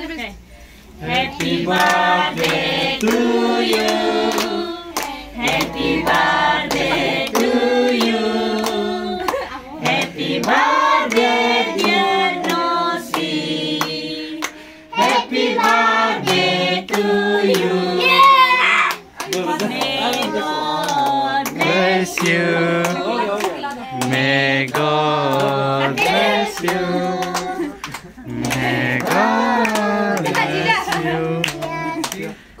Okay. Happy birthday to you. Happy birthday to you. Happy birthday, dear Nosy. Happy birthday to you. May God Bless you. May God bless you. You.